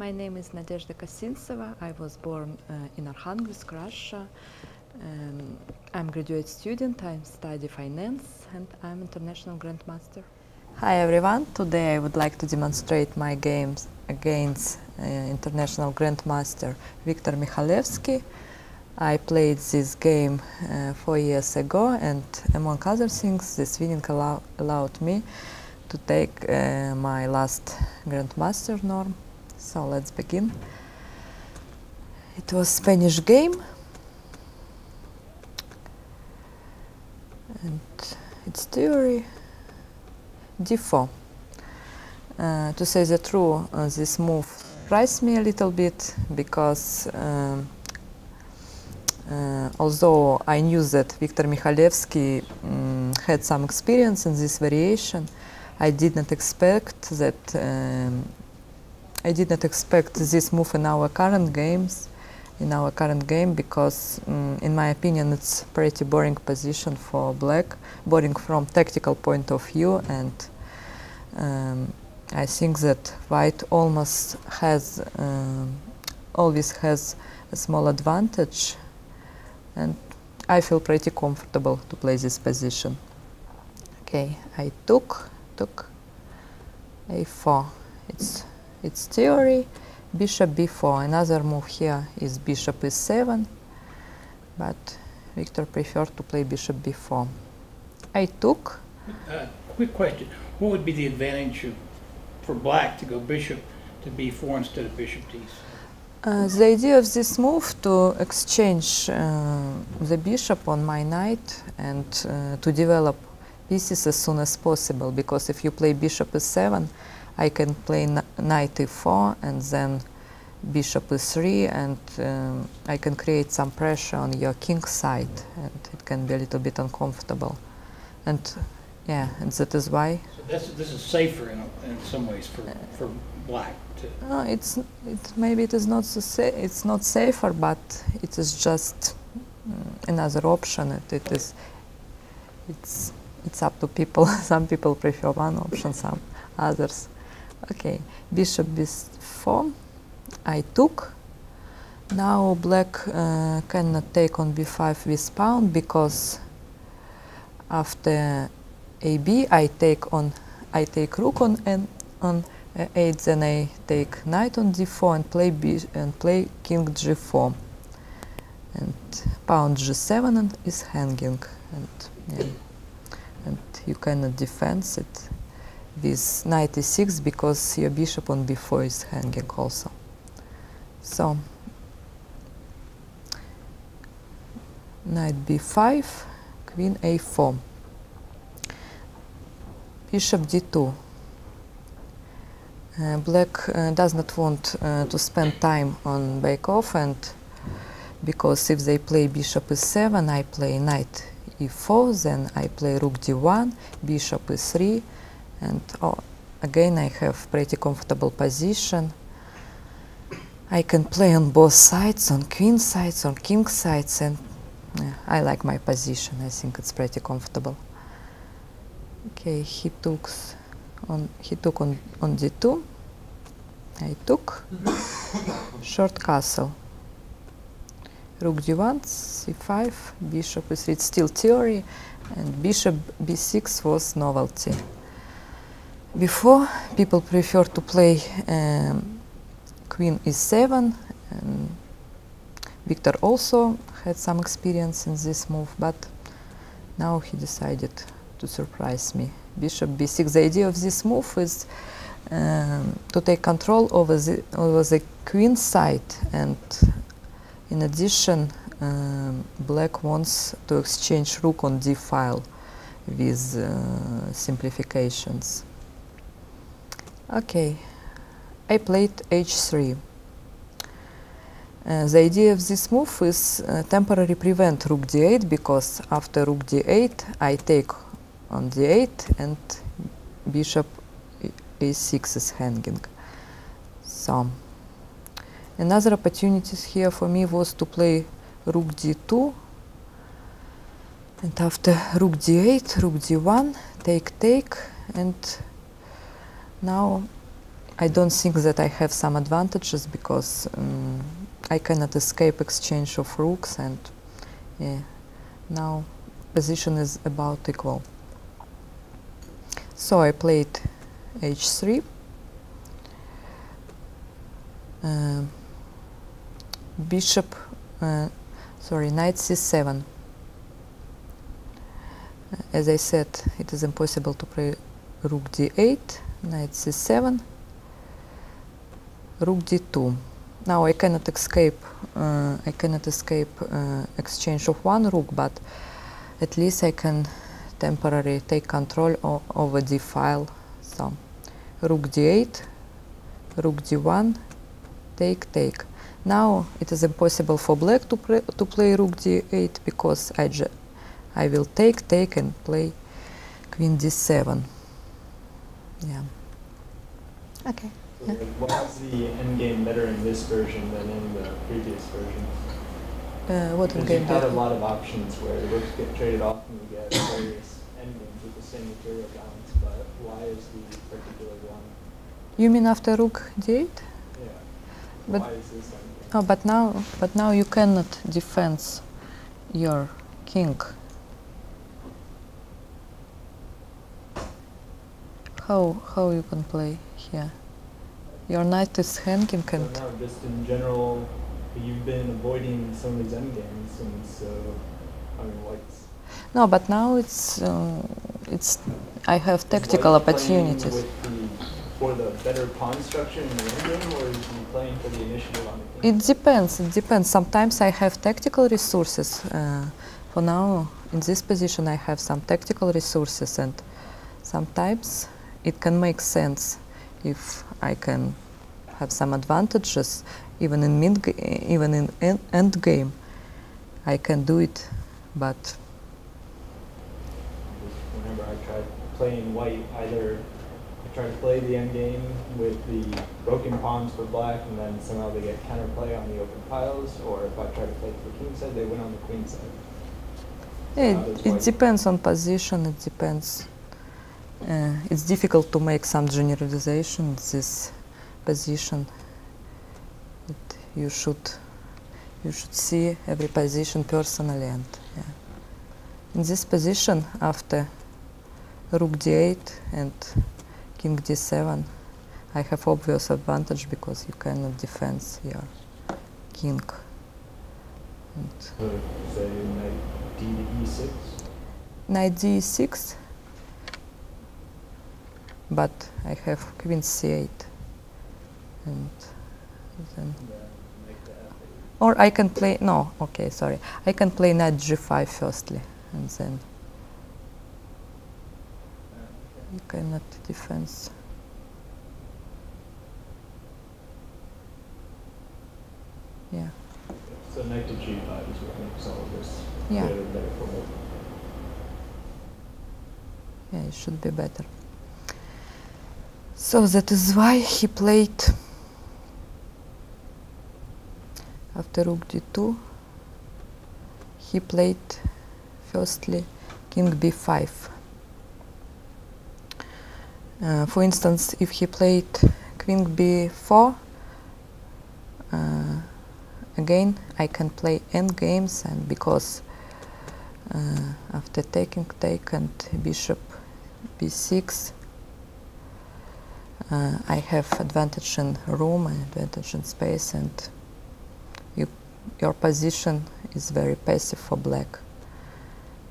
My name is Nadezhda Kosintseva. I was born uh, in Arkhangelsk, Russia. Um, I'm a graduate student. I study finance and I'm international grandmaster. Hi everyone. Today I would like to demonstrate my games against uh, international grandmaster Viktor Mikhalevsky. I played this game uh, four years ago and among other things this winning allow allowed me to take uh, my last grandmaster norm. So let's begin. It was Spanish game and its theory d4. Uh, to say the truth, uh, this move surprised me a little bit because um, uh, although I knew that Viktor Mikhalevsky um, had some experience in this variation, I did not expect that um, I did not expect this move in our current games, in our current game, because um, in my opinion it's pretty boring position for black, boring from tactical point of view, and um, I think that white almost has um, always has a small advantage, and I feel pretty comfortable to play this position. Okay, I took took a4. It's its theory, bishop b4. Another move here is bishop e7, but Victor preferred to play bishop b4. I took. Uh, quick question. What would be the advantage of, for black to go bishop to b4 instead of bishop to e7? Uh, the idea of this move to exchange uh, the bishop on my knight and uh, to develop pieces as soon as possible because if you play bishop e7 I can play knight e4 and then bishop e3 and um, I can create some pressure on your king side and it can be a little bit uncomfortable. And yeah and that is why So this, this is safer in, in some ways for, for black to, no, it's it maybe it is not so sa- it's not safer but it is just mm, another option. It, it is it's it's up to people. Some people prefer one option some others Okay, bishop b4. I took. Now black uh, cannot take on b5 with pawn because after ab I take on I take rook on and on uh, 8 then I take knight on d4 and play b and play king g4 and pawn g7 and is hanging and yeah, and you cannot defend it with knight e6 because your bishop on b4 is hanging also. So knight b5, queen a4, bishop d2. Uh, black uh, does not want uh, to spend time on back off and because if they play bishop e7 I play knight e4 then I play rook d1 bishop e3 and oh, again I have pretty comfortable position. I can play on both sides, on queen sides, on king sides, and yeah, I like my position. I think it's pretty comfortable. Okay, he took on he took on on d2. I took short castle. Rook d1, c5, bishop is it's still theory, and bishop b6 was novelty. Before, people prefer to play um, queen e7. And Victor also had some experience in this move, but now he decided to surprise me. Bishop b6. The idea of this move is um, to take control over the over the queen side, and in addition, um, black wants to exchange rook on d file with uh, simplifications. Okay, I played h3. Uh, the idea of this move is uh, temporarily prevent rook d8 because after rook d8 I take on d8 and bishop a6 is hanging. So another opportunities here for me was to play rook d2 and after rook d8, rook d1, take take and now I don't think that I have some advantages because um, I cannot escape exchange of rooks and yeah, now position is about equal. So I played h3. Uh, bishop, uh, sorry, knight c7. As I said, it is impossible to play rook d8, knight c7, rook d2. Now I cannot escape. Uh, I cannot escape uh, exchange of one rook, but at least I can temporarily take control over the file. So rook d8, rook d1, take, take. Now it is impossible for black to, play, to play rook d8 because I, I will take, take and play queen d7. Yeah. Okay. Yeah. Why is the endgame better in this version than in the previous version? Uh, what because endgame? you had a lot of options where the rooks get traded off and you get various endgames with the same material balance, but why is the particular one? You mean after rook d8? Yeah. But why is this endgame? Oh, but now, but now you cannot defend your king. How how you can play here? Your knight is hanging So and no, just in general, you've been avoiding some of these endgames, and so I mean, what's no, but now it's uh, it's I have tactical opportunities. the- For the better pawn structure in the endgame, or is he playing for the initiative on the king? It depends. It depends. Sometimes I have tactical resources. Uh, for now, in this position, I have some tactical resources, and sometimes it can make sense if I can have some advantages, even in mid, even in en- end game. I can do it, but Whenever I tried playing white, either I try to play the endgame with the broken pawns for black, and then somehow they get counterplay on the open files, or if I try to play for the king side, they win on the queen side. Yeah, it, it depends on position. It depends. Uh, it's difficult to make some generalization. This position. It, you should you should see every position personally. And yeah. in this position, after rook d8 and king d7, I have obvious advantage because you cannot defend your king. And So say knight d to e6. knight d6 but I have queen c8 and then make the f8. or I can play no okay sorry I can play knight g5 firstly and then you cannot defense yeah So knight to g5 is what makes all of this Yeah. better, better for me. yeah it should be better so that is why he played after rook d2 he played firstly king b5 uh, for instance if he played queen b4 uh, again I can play end games and because uh, after taking take and bishop b6 uh, I have advantage in room and advantage in space and you, your position is very passive for black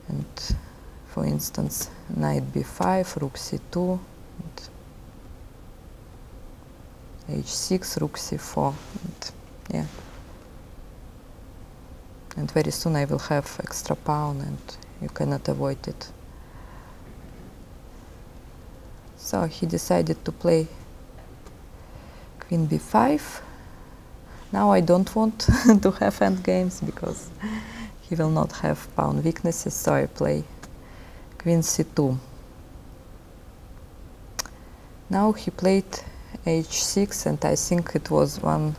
and for instance knight b5 rook c2 and h6 rook c4 and yeah and very soon I will have extra pawn and you cannot avoid it. So he decided to play queen b5. Now I don't want to have end games because he will not have pawn weaknesses, so I play queen c2. Now he played h6 and I think it was one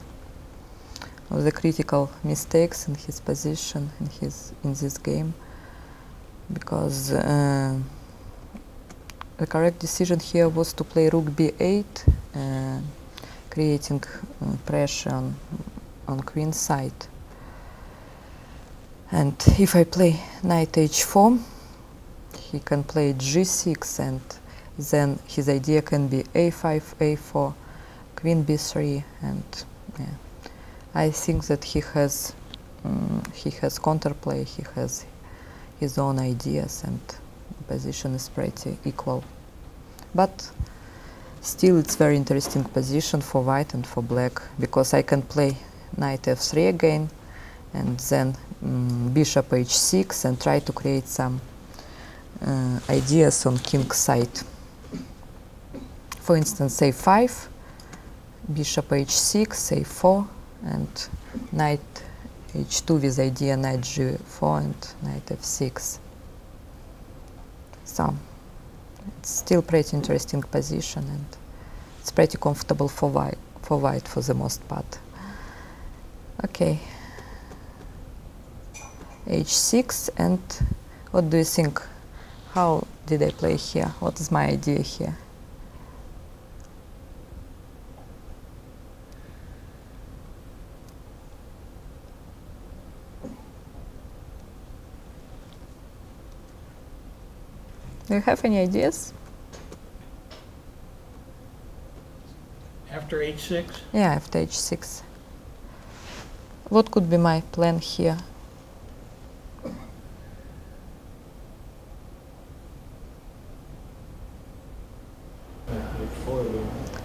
of the critical mistakes in his position in his in this game because uh, the correct decision here was to play rook b8 uh, creating uh, pressure on, on queen side. And if I play knight h4, he can play g6 and then his idea can be a5, a4, queen b3 and yeah. I think that he has um, he has counterplay, he has his own ideas and position is pretty equal. But still it's very interesting position for white and for black because I can play knight f3 again and then um, bishop h6 and try to create some uh, ideas on king side. For instance, a5, bishop h6, a4 and knight h2 with idea knight g4 and knight f6. So it's still pretty interesting position and it's pretty comfortable for white for white for the most part. Okay. h6 and what do you think? How did I play here? What is my idea here? Do you have any ideas? After h6? Yeah, after h6. What could be my plan here?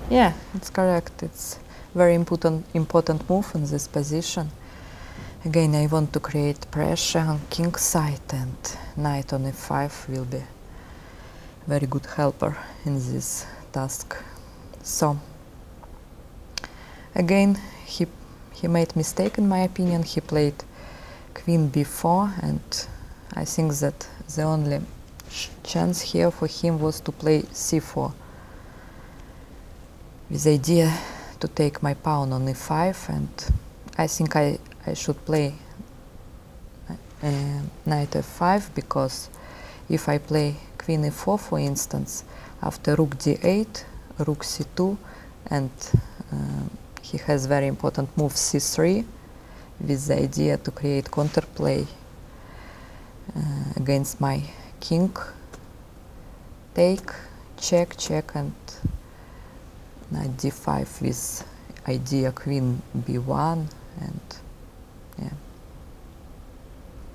Yeah, it's correct. It's very important important move in this position. Again, I want to create pressure on king side and knight on e5 will be very good helper in this task. So again, he he made mistake in my opinion. He played queen b4 and I think that the only chance here for him was to play c4 with the idea to take my pawn on e5 and I think I, I should play uh, knight f5 because if I play queen e4 for instance after rook d8 rook c2 and uh, he has very important move c3 with the idea to create counterplay uh, against my king take check check and knight d5 with idea queen b1 and yeah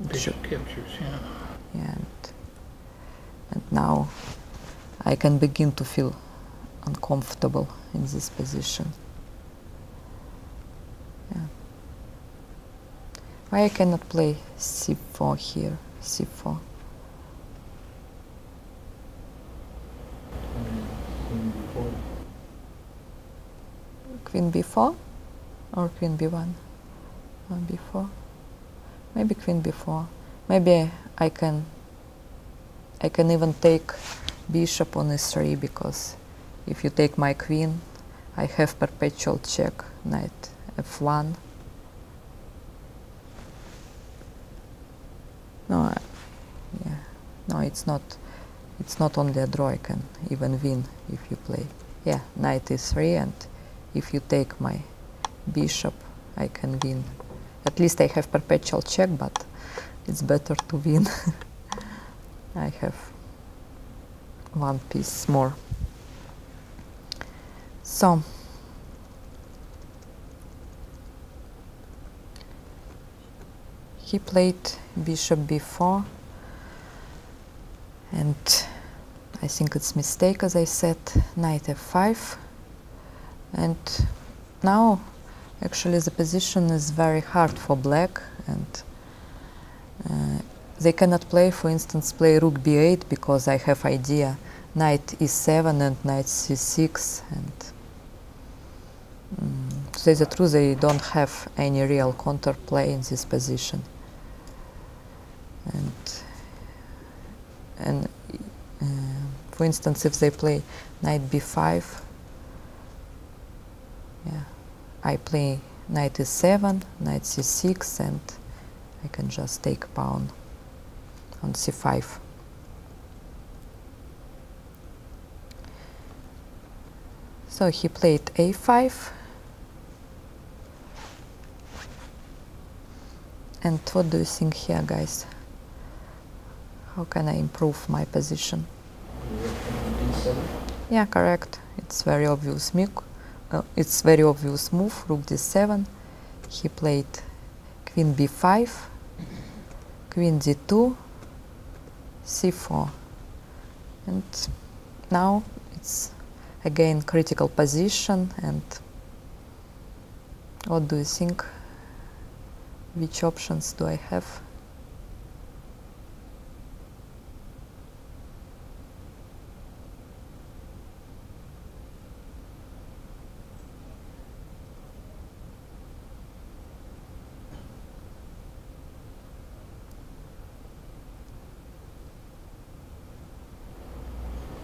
Bishop captures, yeah. yeah and, and now I can begin to feel uncomfortable in this position. Yeah. Why I cannot play c4 here? C4 queen b4. queen b4 or queen b1 uh, b4 maybe queen b4 maybe I can I can even take bishop on e3 because if you take my queen I have perpetual check knight f1 no yeah. No it's not it's not only a draw I can even win if you play. Yeah knight e3 and if you take my bishop I can win. At least I have perpetual check but it's better to win I have one piece more. So he played bishop b4 and I think it's mistake as I said knight f5 and now actually the position is very hard for black and uh, they cannot play for instance play rook b8 because I have idea. Knight e7 and knight c6 and um, to say the truth they don't have any real counterplay in this position. And and uh, for instance if they play knight b5 yeah I play knight e7 knight c6 and I can just take pawn on c5. So he played a5 and what do you think here guys? How can I improve my position? Yeah, correct. It's very obvious move. Uh, it's very obvious move. Rook d7. He played queen b5, queen d2, c4, and now it's again critical position. And what do you think? Which options do I have?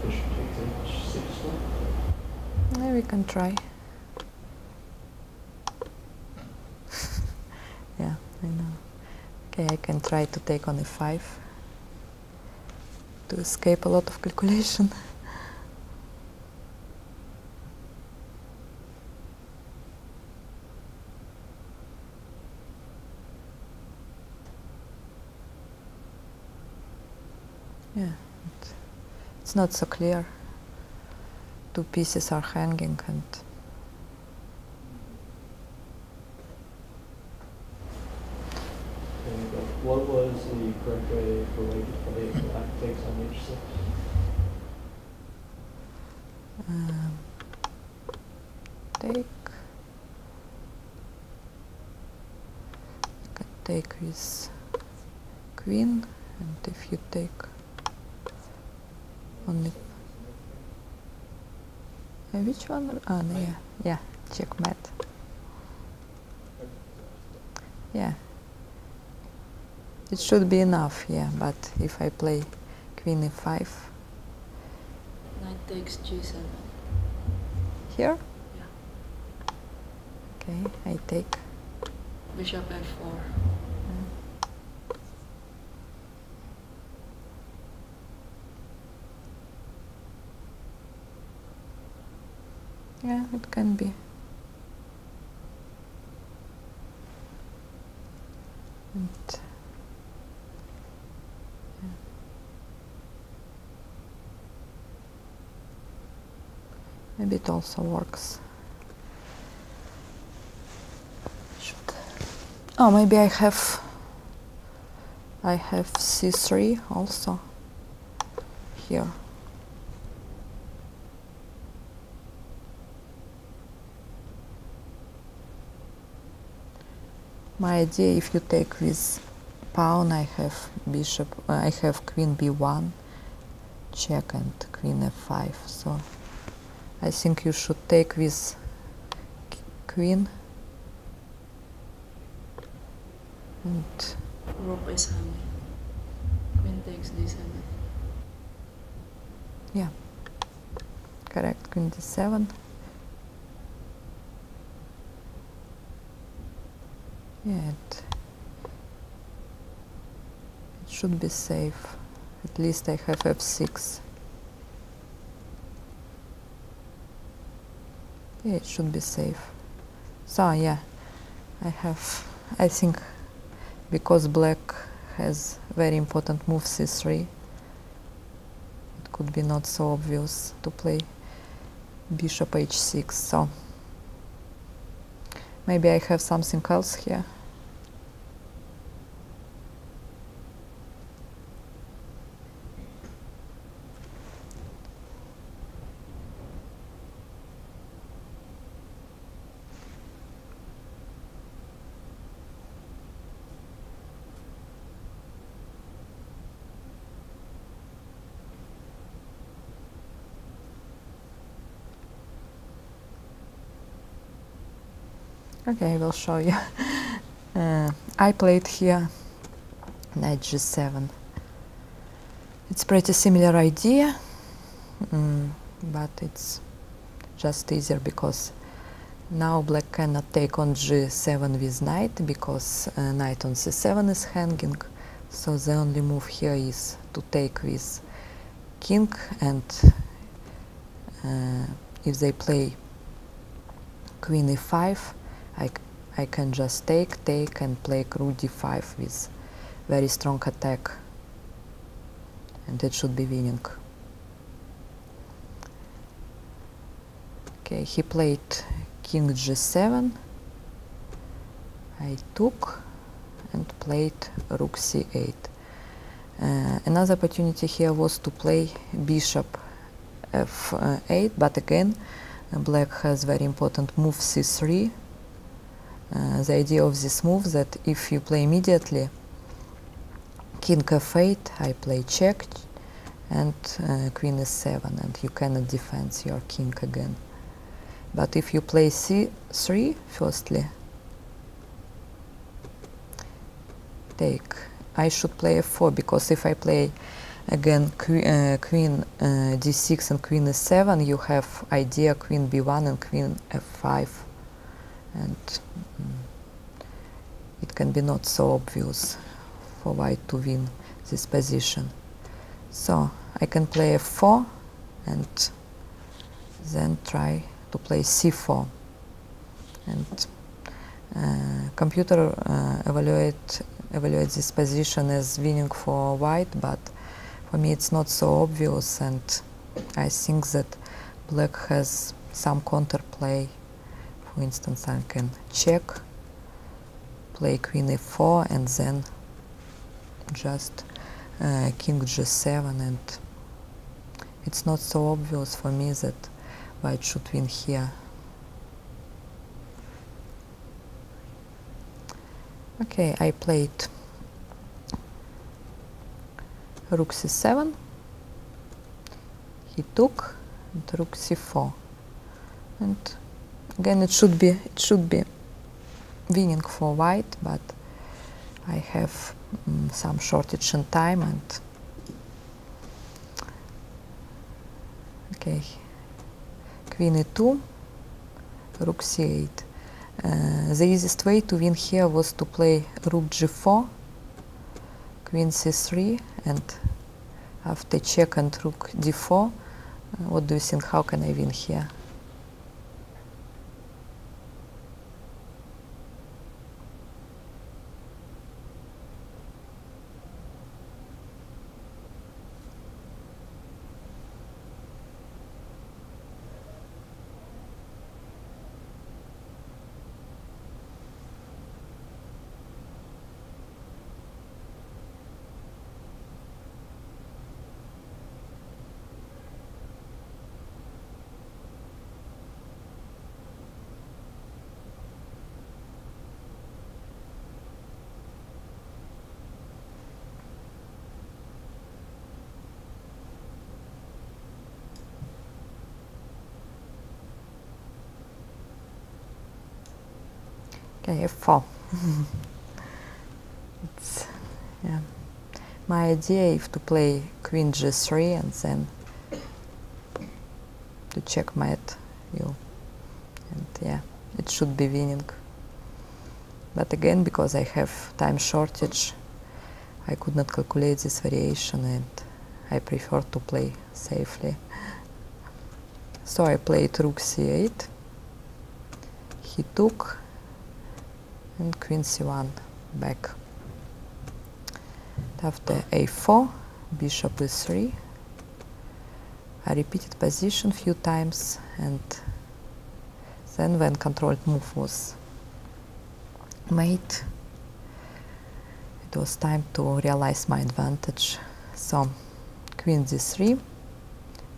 Bishop takes h6. Yeah, we can try. yeah, I know. Okay, I can try to take on e5 to escape a lot of calculation. yeah, it's not so clear two pieces are hanging and what was the correct way for white to play black takes on h6? um, take you can take with queen and if you take only uh, which one? Ah no, yeah yeah checkmate. Yeah. It should be enough yeah but if I play queen e5 Knight takes g7. here? Yeah. okay I take. Bishop f4. Yeah, it can be. And. Maybe it also works. Should. Oh, maybe I have. I have c3 also here. My idea, if you take with pawn, I have bishop, uh, I have queen b1, check and queen f5. So I think you should take with q- queen and Rook is hanging. Queen takes d7. yeah, correct, queen d7. Yeah, it, it should be safe. At least I have f6. Yeah, it should be safe. So yeah, I have. I think because black has very important move c3, it could be not so obvious to play bishop h6. So maybe I have something else here. Okay, I will show you. Uh, I played here knight g7. It's pretty similar idea, mm, but it's just easier because now black cannot take on g7 with knight because uh, knight on c7 is hanging. So the only move here is to take with king and uh, if they play queen e5 I, I can just take, take and play rook d5 with very strong attack and it should be winning. Okay, he played king g7. I took and played rook c8. Uh, another opportunity here was to play bishop f8, but again, black has very important move c3. Uh, the idea of this move that if you play immediately, king f8, I play check, and uh, queen f7, and you cannot defend your king again. But if you play c3 firstly, take, I should play f4 because if I play again que uh, queen uh, d6 and queen f7, you have idea queen b1 and queen f5, and mm, it can be not so obvious for white to win this position. So I can play f4 and then try to play c4 and uh, computer uh, evaluate evaluate this position as winning for white but for me it's not so obvious and I think that black has some counterplay for instance I can check play queen e4 and then just uh, king g7 and it's not so obvious for me that white should win here. Okay, I played rook c7, he took, and rook c4, and again it should be it should be winning for white, but I have um, some shortage in time and okay. Queen e2 rook c8 uh, the easiest way to win here was to play rook g4 queen c3 and after check and rook d4 uh, what do you think? How can I win here F4. it's, yeah. My idea is to play queen g3 and then to checkmate you. And yeah, it should be winning. But again, because I have time shortage, I could not calculate this variation and I prefer to play safely. So I played rook c8. He took and queen c1 back. After a4, bishop e3. I repeated position few times and then when controlled move was made, it was time to realize my advantage. So queen d3,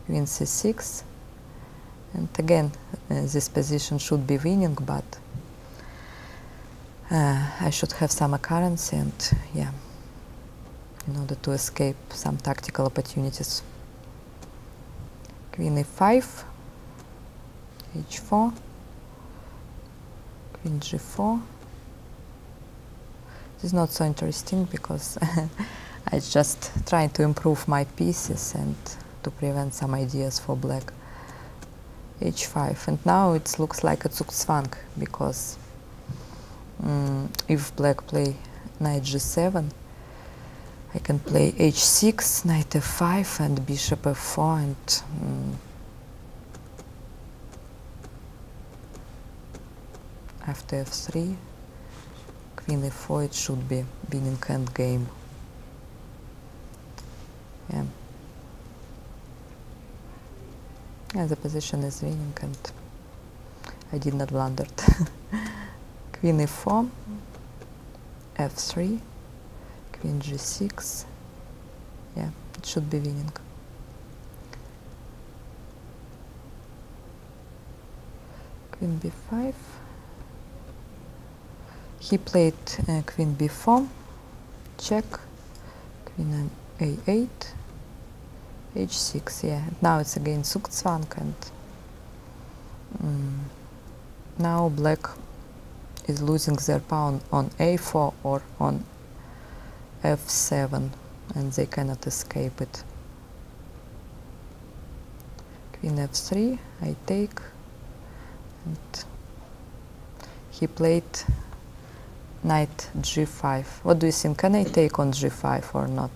queen c6, and again uh, this position should be winning, but uh, I should have some occurrence and yeah, in order to escape some tactical opportunities. Queen e5, h4, queen g4. This is not so interesting because I just trying to improve my pieces and to prevent some ideas for black. h5 and now it looks like a Zugzwang because um, if black play knight g7 I can play h6 knight f5 and bishop f4 and um, after f3, queen e4, it should be winning endgame. Yeah. Yeah, the position is winning and I did not blunder. queen e4, f3, queen g6. Yeah, it should be winning. Queen b5. He played uh, queen b4, check, queen a8, h6. Yeah, now it's again Zugzwang and mm, now black is losing their pawn on a4 or on f7 and they cannot escape it. Queen f3, I take and he played knight g5. What do you think? Can I take on g5 or not?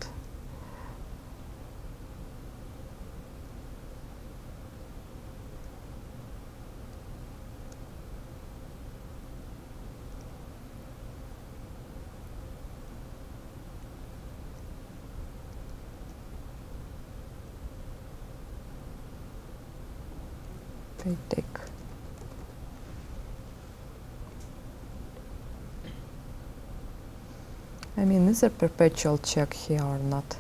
I take. I mean, is there perpetual check here or not?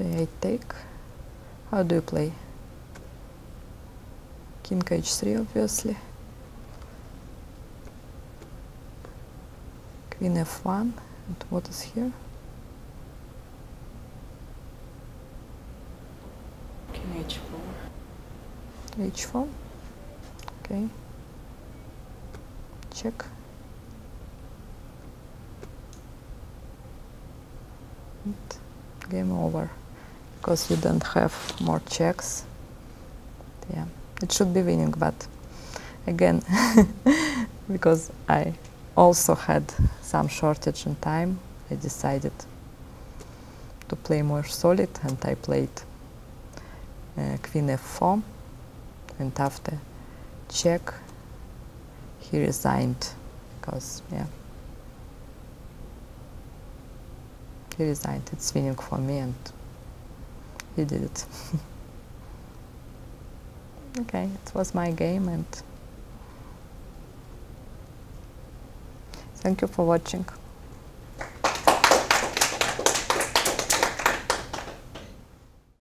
Okay, I take. How do you play? King h3, obviously. Queen f1. And what is here? King h4. h4. Okay. Check. And game over because you don't have more checks. Yeah, it should be winning, but again, because I also had some shortage in time, I decided to play more solid and I played uh, queen f4 and after check he resigned because yeah. He resigned. It's winning for me and did it. Okay it was my game and thank you for watching